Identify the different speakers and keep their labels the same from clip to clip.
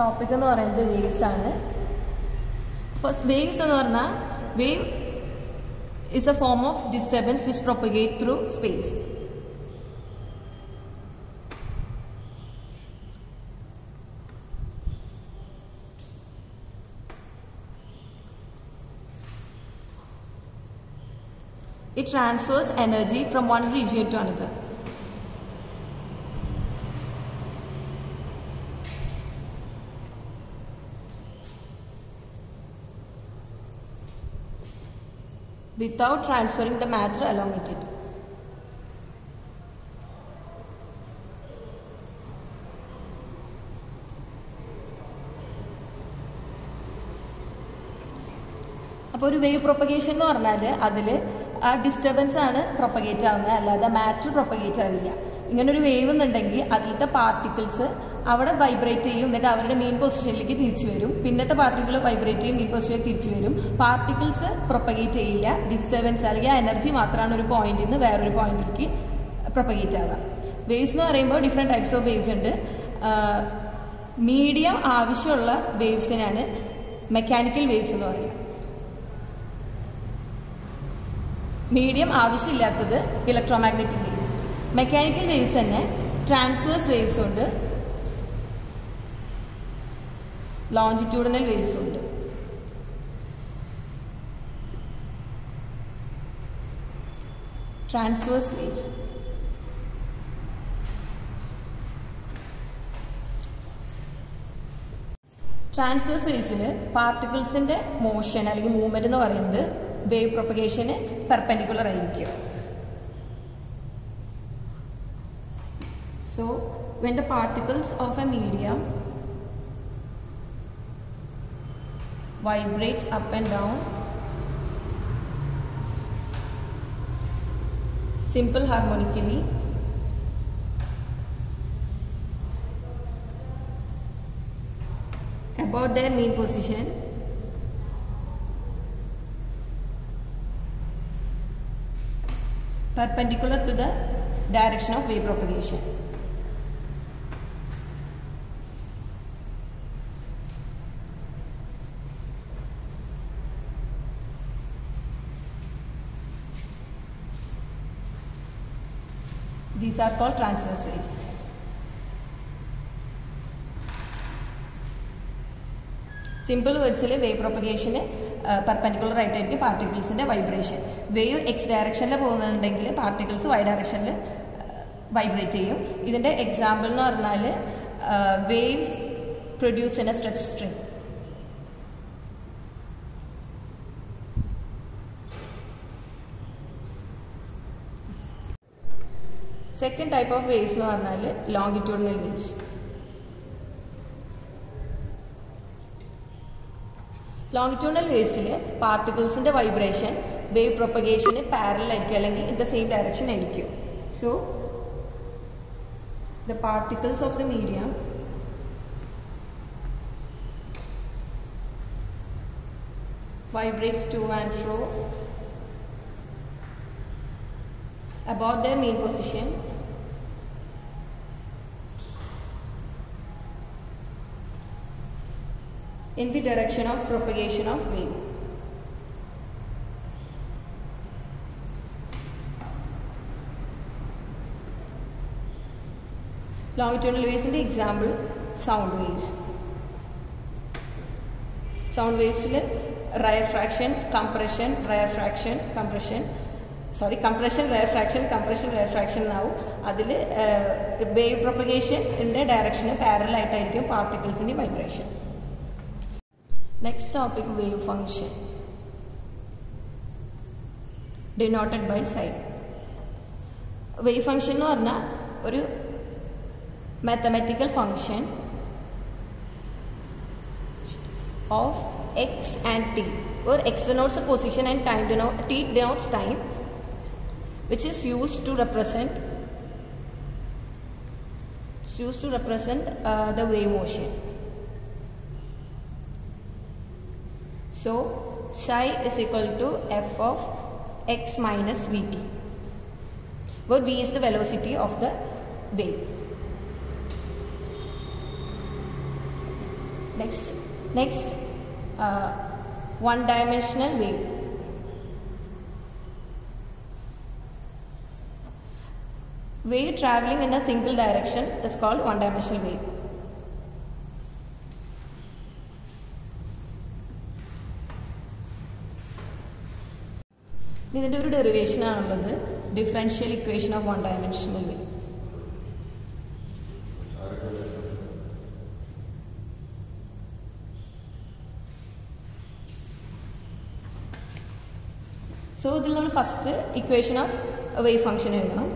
Speaker 1: topic ennu parayunnathu waves aanu first waves ennu parna wave is a form of disturbance which propagate through space It transfers energy from one region to another. without transferring the matter along with it. അപ്പോൾ ഒരു wave propagation എന്ന് പറഞ്ഞാൽ അതിൽ ആ disturbance ആണ് propagate ആവുന്നത് അല്ലാതെ matter propagate ആവില്ല ഇങ്ങനൊരു വേവ് എന്നുണ്ടെങ്കിൽ അതിലത്തെ പാർട്ടിക്കിൾസ് അവിടെ വൈബ്രേറ്റ് ചെയ്യും എന്നിട്ട് അവരുടെ മെയിൻ പൊസിഷനിലേക്ക് തിരിച്ചു വരും പിന്നത്തെ പാർട്ടിക്കിൾ വൈബ്രേറ്റ് ചെയ്യും മെയിൻ പൊസിഷനിലേക്ക് തിരിച്ചു വരും പാർട്ടിക്കിൾസ് പ്രൊപ്പഗേറ്റ് ചെയ്യില്ല ഡിസ്റ്റർബൻസ് അല്ലെങ്കിൽ എനർജി മാത്രമാണ് ഒരു പോയിന്റിൽ നിന്ന് വേറൊരു പോയിന്റിലേക്ക് പ്രൊപ്പഗേറ്റ് ആവുക വേവ്സ് എന്ന് പറയുമ്പോൾ ഡിഫറെൻറ്റ് ടൈപ്സ് ഓഫ് വേവ്സ് ഉണ്ട് മീഡിയം ആവശ്യമുള്ള വേവ്സിനാണ് മെക്കാനിക്കൽ വേവ്സ് എന്ന് പറയുന്നത് മീഡിയം ആവശ്യമില്ലാത്തത് ഇലക്ട്രോമാഗ്നറ്റിക് വേവ്സ് മെക്കാനിക്കൽ വേവ്സ് തന്നെ ട്രാൻസ്വേഴ്സ് വേവ്സ് ഉണ്ട് ലോഞ്ചിറ്റ്യൂഡിനൽ വേവ്സും ഉണ്ട് ട്രാൻസ്വേഴ്സ് വേവ്സ് ട്രാൻസ്വേഴ്സ് വേവ്സിൽ പാർട്ടിക്കിൾസിൻ്റെ മോഷൻ അല്ലെങ്കിൽ മൂവ്മെൻറ്റ് എന്ന് പറയുന്നത് വേവ് പ്രൊപ്പഗേഷന് പെർപെൻഡിക്കുലർ ആയിരിക്കും so when the particles of a medium vibrates up and down. Simple harmonically. About their knee position. Perpendicular to the direction of wave propagation. These are called transverse waste. Simple വേർഡ്സിൽ wave പ്രൊപ്പഗേഷന് perpendicular ആയിട്ടായിരിക്കും പാർട്ടിക്കിൾസിൻ്റെ vibration wave X ഡയറക്ഷനിൽ പോകുന്നുണ്ടെങ്കിൽ particles Y ഡയറക്ഷനിൽ vibrate ചെയ്യും ഇതിൻ്റെ example എന്ന് പറഞ്ഞാൽ waves produce in a stretch string Second type of waves no arnale, longitudinal wave. Longitudinal waves le, particles in the vibration, wave propagation parallel in the same direction. So, the particles of the medium vibrates to and fro about their mean position in the direction of propagation of wave. Longitudinal waves in the example, sound waves. Sound waves in rarefaction, compression, rarefaction, compression. Sorry, compression, rarefaction, compression, rarefaction now. That uh, wave propagation in the direction of parallel particles in the vibration. Next topic wave function denoted by psi. Wave function എന്ന് or ഒരു mathematical function of x and t, or x denotes a position and time denote t denotes time which is used to represent used to represent uh, the wave motion So psi is equal to f of x minus vt where v is the velocity of the wave. Next, next uh, one dimensional wave. Wave traveling in a single direction is called one dimensional wave. ഇതിൻ്റെ ഒരു ഡെറിവേഷനാണുള്ളത് differential equation of one dimensional so ഇതിൽ നമ്മൾ first equation of wave function എഴുതണം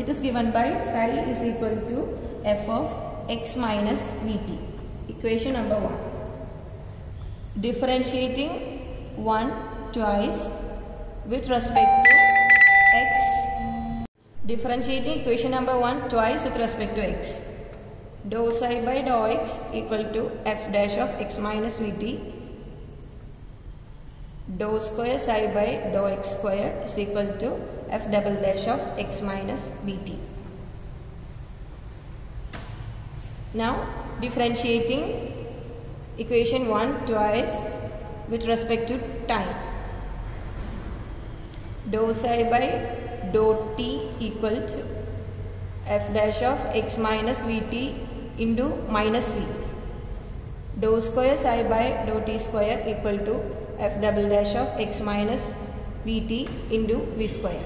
Speaker 1: it is given by psi is equal to f of x minus v t equation number one differentiating one twice with respect to x. Differentiating equation number 1 twice with respect to x. Dou psi by dou x equal to f dash of x minus vt. Dou square psi by dou x square is equal to f double dash of x minus vt. Now differentiating equation 1 twice with respect to time. dou psi by dou t equal to f dash of x minus vt into minus v dou square psi by dou t square equal to f double dash of x minus vt into v square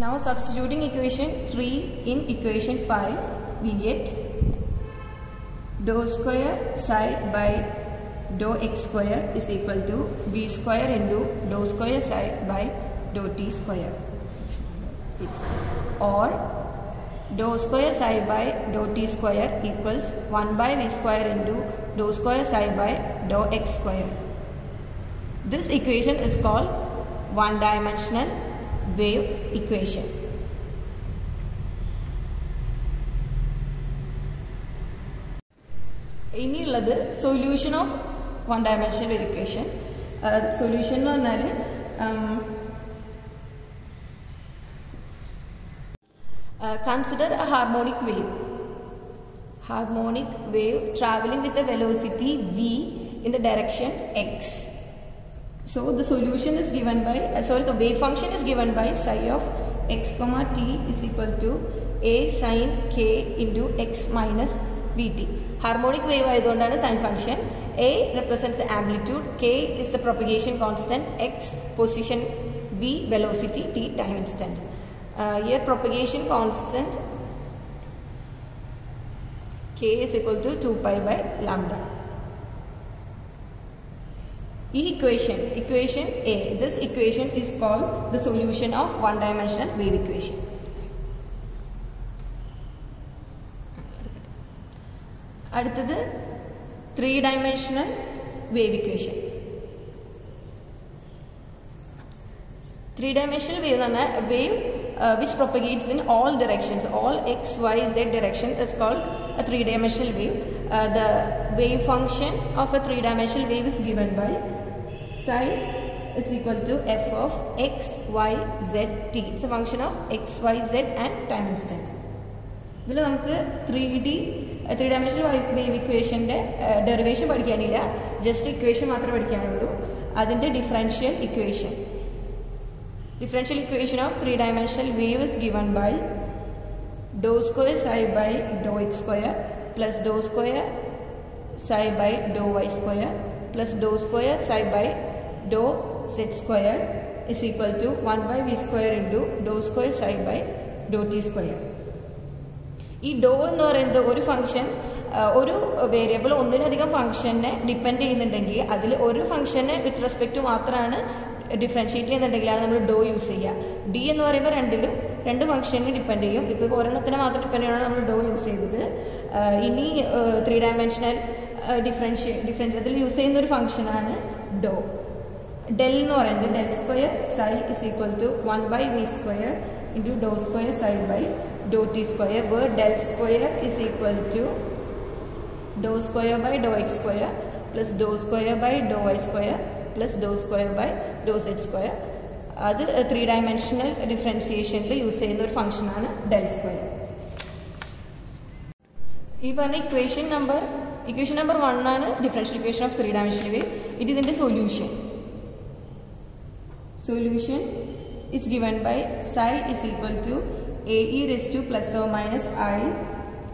Speaker 1: Now substituting equation 3 in equation 5 we get dou square psi by dou x square is equal to b square into dou square by dou t square 6 or dou square psi by dou t square equals 1 by v square into dou square psi by dou x square. This equation is called one dimensional wave equation. ഇനിയുള്ളത് solution of one dimensional equation uh, solution. Solution എന്ന് പറഞ്ഞാൽ consider a harmonic wave harmonic wave traveling with a velocity v in the direction x. So the solution is given by, uh, sorry the wave function is given by psi of x comma t is equal to a sine k into x minus vt. Harmonic wave ആയതുകൊണ്ടാണ് sine function. A represents the amplitude, K is the propagation constant, X position, V velocity, T time instant. Uh, here propagation constant K is equal to 2 pi by lambda. E equation, equation A. This equation is called the solution of one dimensional wave equation. three-dimensional wave equation. Three-dimensional wave a wave uh, which propagates in all directions, all x, y, z direction is called a three-dimensional wave. Uh, the wave function of a three-dimensional wave is given by psi is equal to f of x, y, z, t. It's a function of x, y, z and time instant. ഇതിൽ നമുക്ക് three dimensional wave ഇക്വേഷൻ്റെ derivation പഠിക്കാനില്ല just equation മാത്രമേ പഠിക്കാനുള്ളൂ അതിൻ്റെ differential equation differential equation of three dimensional wave is given by Dr square psi by Dr x square plus Dr square psi by Dr y square plus Dr square psi by Dr z square is equal to one by v square into Dr square psi by Dr t square ഈ ഡോ എന്ന് പറയുന്നത് ഒരു function ഒരു variable ഒന്നിലധികം ഫംഗ്ഷനെ depend ചെയ്യുന്നുണ്ടെങ്കിൽ അതിൽ ഒരു ഫംഗ്ഷനെ വിത്ത് റെസ്പെക്റ്റ് മാത്രമാണ് ഡിഫറൻഷിയേറ്റ് ചെയ്യുന്നുണ്ടെങ്കിലാണ് നമ്മൾ ഡോ യൂസ് ചെയ്യുക ഡി എന്ന് പറയുമ്പോൾ രണ്ടിലും രണ്ട് ഫംഗ്ഷനിൽ ഡിപ്പെൻഡ് ചെയ്യും ഇത് ഒരെണ്ണത്തിനെ മാത്രം ഡിപ്പെൻഡ് ചെയ്യണം നമ്മൾ ഡോ യൂസ് ചെയ്തത് ഇനി ത്രീ ഡയമെൻഷനൽ ഡിഫറൻഷ്യ ഡിഫറൻസ് അതിൽ യൂസ് ചെയ്യുന്ന ഒരു ഫംഗ്ഷനാണ് ഡോ ഡെൽ എന്ന് പറയുന്നത് del square psi is equal to one by v square into Dr square psi by d2/dx2 = del2 = d2/dx2 + d2/dy2 + d2/dz2 அது 3 டைமென்ஷனல் डिफरेंशिएशनல யூஸ் ചെയ്യുന്ന ஒரு ஃபங்ஷன் ആണ് del2 even equation number equation number 1 ആണ് differential equation of 3 dimensional wave இது டிന്‍റെ solution solution is given by psi = a e raised to plus or minus i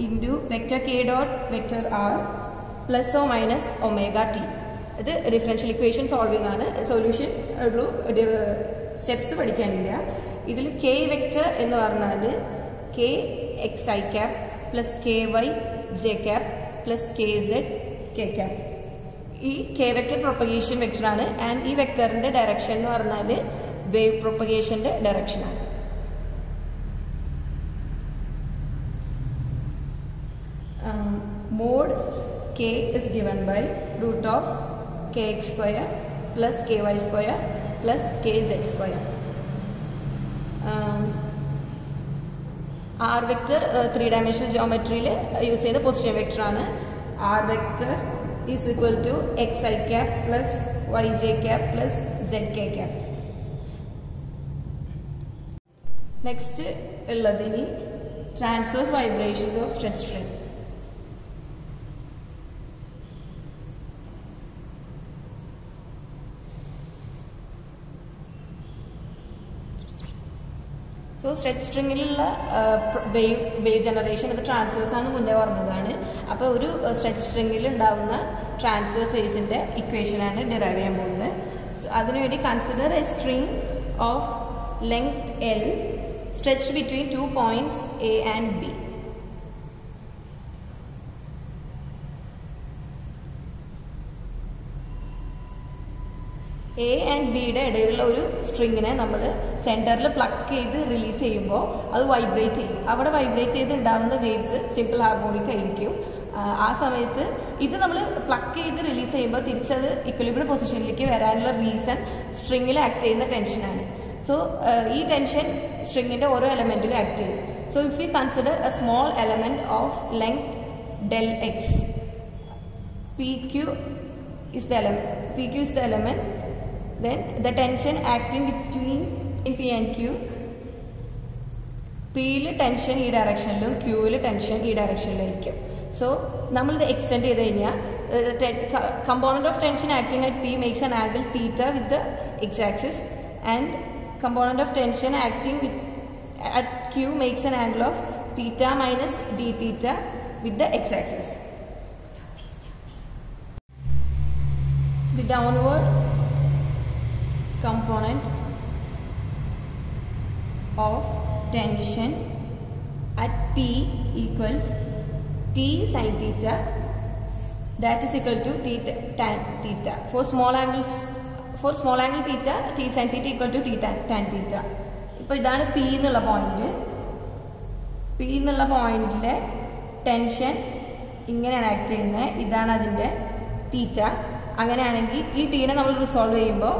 Speaker 1: into vector k dot vector r plus or minus omega t. ഇത് differential equation solving ആണ് solution ഉള്ളൂ steps പഠിക്കാനില്ല ഇതിൽ K vector എന്ന് പറഞ്ഞാൽ K X I cap plus K Y J cap plus K Z K cap ഈ K vector propagation ആണ് and ഈ വെക്റ്ററിൻ്റെ ഡയറക്ഷൻ എന്ന് പറഞ്ഞാൽ വേവ് പ്രൊപ്പഗേഷൻ്റെ ഡയറക്ഷനാണ് k is given by root of kx square plus ky square plus kz square. Um, r vector uh, three dimensional geometry le use ചെയ്ത positive vector ആണ് r vector is equal to xi cap plus yj cap plus zk cap. Next ഉള്ളതിനി transverse vibrations of stretch string so stretch സ്ട്രിങ്ങിലുള്ള wave wave generation അത് transverse ആണ് മുന്നേ പറഞ്ഞതാണ് അപ്പോൾ ഒരു stretch സ്ട്രിങ്ങിൽ ഉണ്ടാവുന്ന ട്രാൻസ്ഫേഴ്സ് വേവ്സിൻ്റെ ഇക്വേഷനാണ് ഡിറൈവ് ചെയ്യാൻ പോകുന്നത് സോ അതിനുവേണ്ടി consider a string of length L stretch between two points A and B ബിയുടെ ഇടയിലുള്ള ഒരു സ്ട്രിങ്ങിനെ നമ്മൾ സെൻറ്ററിൽ പ്ലക്ക് ചെയ്ത് റിലീസ് ചെയ്യുമ്പോൾ അത് വൈബ്രേറ്റ് ചെയ്യും അവിടെ വൈബ്രേറ്റ് ചെയ്ത് ഉണ്ടാകുന്ന വേവ്സ് സിമ്പിൾ ഹാർമോണിക് ആയിരിക്കും ആ സമയത്ത് ഇത് നമ്മൾ പ്ലക്ക് ചെയ്ത് റിലീസ് ചെയ്യുമ്പോൾ തിരിച്ചത് ഇക്വലിബ്രിയം പൊസിഷനിലേക്ക് വരാനുള്ള റീസൺ സ്ട്രിങ്ങിൽ ആക്ട് ചെയ്യുന്ന ടെൻഷനാണ് സോ ഈ ടെൻഷൻ സ്ട്രിങ്ങിൻ്റെ ഓരോ എലമെൻറ്റിലും ആക്ട് ചെയ്യും so if you consider a small element of length del x P Q is the element P Q is the element then the tension acting between P and Q. will tension e direction lum Q tension e direction lum irikum so nammal the extend edeyna the component of tension acting at P makes an angle theta with the x axis and component of tension acting at Q makes an angle of theta minus d theta with the x axis the downward T sine theta that is equal to T tan theta for small angles for small angle theta T sine theta equal to T tan tan theta. ഇപ്പോൾ ഇതാണ് P എന്നുള്ള point P എന്നുള്ള പോയിന്റിലെ tension ഇങ്ങനെയാണ് act ചെയ്യുന്നത് ഇതാണ് അതിൻ്റെ തീറ്റ അങ്ങനെയാണെങ്കിൽ ഈ ടീനെ നമ്മൾ റിസോൾവ് ചെയ്യുമ്പോൾ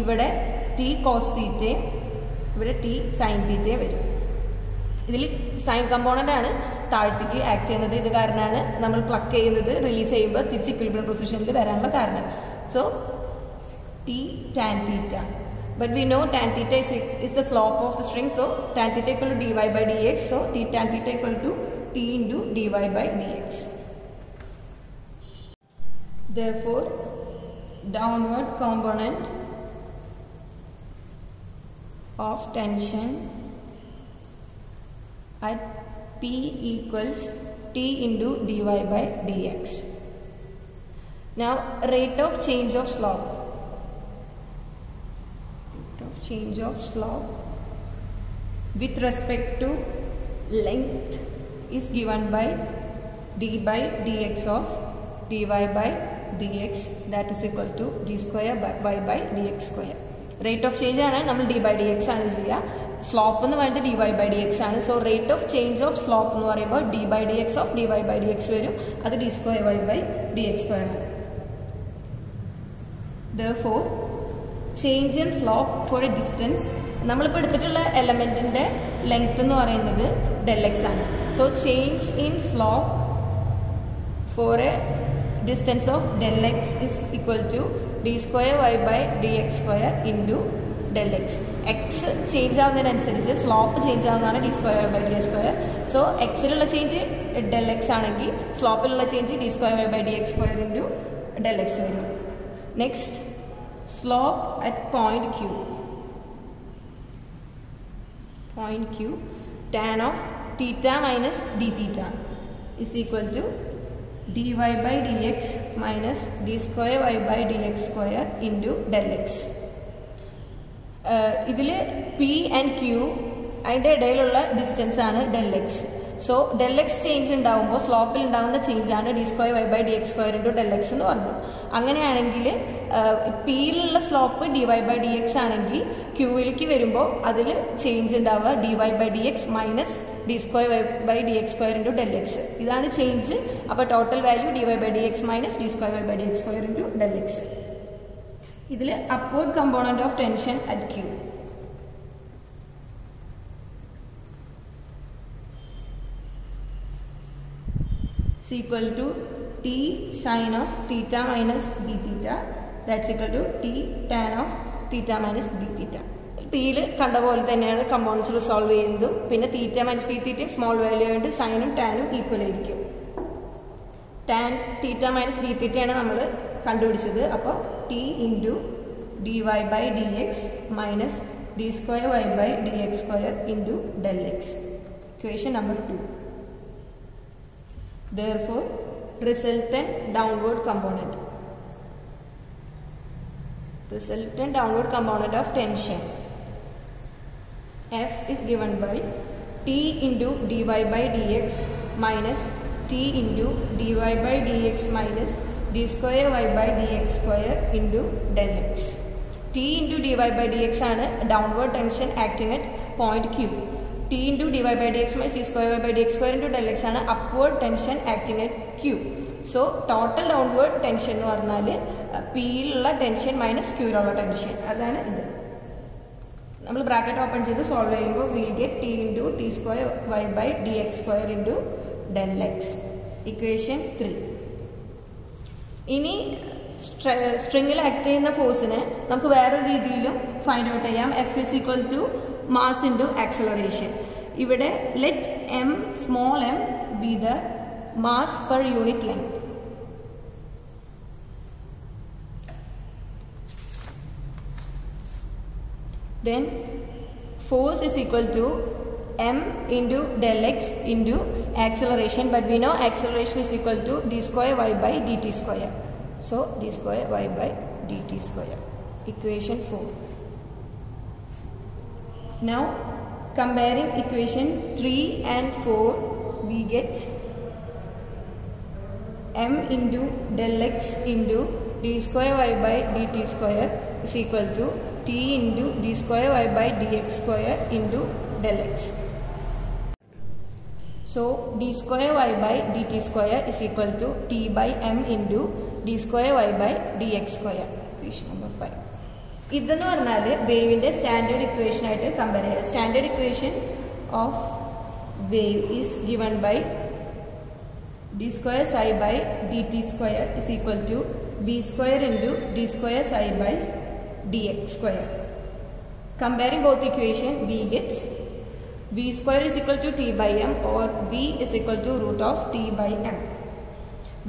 Speaker 1: ഇവിടെ ടി കോസ് തീറ്റയും ഇവിടെ ടി സൈൻ തീറ്റയും വരും ഇതിൽ സൈൻ കമ്പോണൻ്റ് ആണ് താഴ്ത്തിക്ക് ആക്ട് ചെയ്യുന്നത് ഇത് കാരണമാണ് നമ്മൾ പ്ലക്ക് ചെയ്യുന്നത് റിലീസ് ചെയ്യുമ്പോൾ തിരിച്ച് ഇക്വിബിയം പൊസിഷനിൽ വരാനുള്ള കാരണം so T tan theta but we know tan theta is is the slope of the string so tan theta equal d y by d x so T tan theta equal to T into d y by d x ദോർ downward component of tension at P equals t into dy by dx. Now rate of change of slope. Rate of change of slope with respect to length is given by d by dx of dy by dx that is equal to d square by, by, by dx square. Rate of change ആണ് നമ്മൾ d by dx x ആണ് slope എന്ന് പറയുന്നത് d y by d x ആണ് so rate of change of slope എന്ന് പറയുമ്പോൾ d by d x of d y by d x വരും അത് d square y by d x square ആണ് the for change in slope for a distance നമ്മളിപ്പോൾ എടുത്തിട്ടുള്ള എലമെൻറ്റിൻ്റെ length എന്ന് പറയുന്നത് ഡെൽ എക്സ് ആണ് so change in slope for a distance of del x is equal to d square y by d x square in del x x change ആവുന്നതിനനുസരിച്ച് slope change ആവുന്നതാണ് d square by d square so എക്സിലുള്ള change del x ആണെങ്കിൽ സ്ലോപ്പിലുള്ള change d square by d x square into del x വരും next slope at point Q point Q tan of theta minus d theta is equal to d y by d x minus d square y by d x square into del x ഇതിൽ P and Q അതിൻ്റെ ഇടയിലുള്ള distance ആണ് del x so del x change ഉണ്ടാവുമ്പോൾ സ്ലോപ്പിൽ ഉണ്ടാകുന്ന change ആണ് d square y by d x square into del x എന്ന് പറഞ്ഞു അങ്ങനെയാണെങ്കിൽ പിയിലുള്ള slope d y by d x ആണെങ്കിൽ ക്യൂവിലേക്ക് വരുമ്പോൾ അതിൽ ചേഞ്ച് ഉണ്ടാവുക d y by d x minus d square y by d x square into del x ഇതാണ് change അപ്പോൾ total value d y by d x minus d square y by d x square into del x ഇതിൽ upward component of tension at Q is equal to t sine of theta minus d theta that's equal to t tan of theta minus d theta ടിയിൽ കണ്ട പോലെ തന്നെയാണ് components resolve ചെയ്യുന്നതും പിന്നെ theta minus D തീറ്റയും small value ആയിട്ട് സൈനും ടാനും ഈക്വൽ ആയിരിക്കും tan theta minus d theta and the. conduce t into dy by dx minus d square y by dx square into del x. Equation number 2. Therefore, resultant downward component. Resultant downward component of tension. F is given by t into dy by dx minus T into D Y by D X minus D square Y by D X square into del X T into D Y by D X ആണ് downward tension acting at point Q T into D Y by D X minus D square Y by D X square into del X ആണ് upward tension acting at Q so total downward tension എന്ന് പറഞ്ഞാൽ പിയിലുള്ള tension minus ക്യൂയിലുള്ള tension അതാണ് ഇത് നമ്മൾ bracket open ചെയ്ത് solve ചെയ്യുമ്പോൾ will get T into T square y by d x square into del x equation three ഇനി സ്ട്രിങ്ങിൽ ആക്ട് ചെയ്യുന്ന ഫോഴ്സിനെ നമുക്ക് വേറൊരു രീതിയിലും ഫൈൻഡ് ഔട്ട് ചെയ്യാം F is equal to mass into acceleration ഇവിടെ let m small m be the mass per unit length then force is equal to m into del x into acceleration but we know acceleration is equal to d square y by dt square. So d square y by dt square. Equation 4. Now comparing equation 3 and 4 we get m into del x into d square y by dt square is equal to t into d square y by dx square into del x. So d square y by dt square is equal to t by m into d square y by dx square. Equation number 5. ഇതെന്ന് പറഞ്ഞാൽ വേവിൻ്റെ standard equation ആയിട്ട് compare ചെയ്യുക standard equation of wave is given by d square psi by d t square is equal to v square into d square psi by d x square comparing both equation we gets v square is equal to t by m or v is equal to root of t by m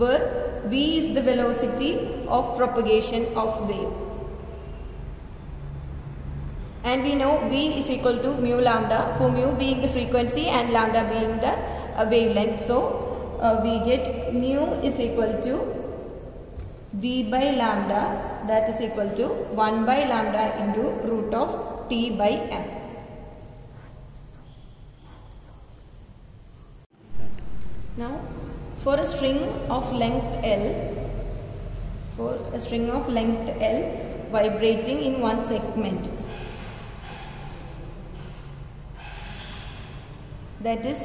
Speaker 1: where v is the velocity of propagation of wave and we know v is equal to mu lambda for mu being the frequency and lambda being the uh, wavelength so uh, we get mu is equal to v by lambda that is equal to 1 by lambda into root of t by m for a string of length L for a string of length L vibrating in one segment that is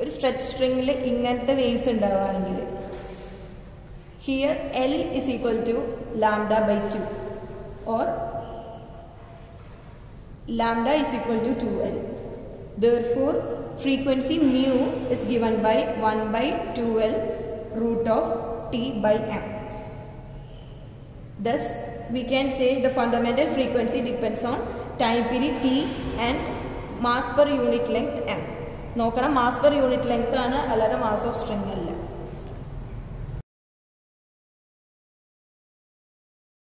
Speaker 1: a stretch string le ingante waves undavaanengile here L is equal to lambda by 2 or lambda is equal to 2L therefore frequency mu is given by 1 by 2l root of t by m. Thus, we can say the fundamental frequency depends on time period t and mass per unit length m. നോക്കണം mass per unit length ആണ് അല്ലാതെ mass of string അല്ല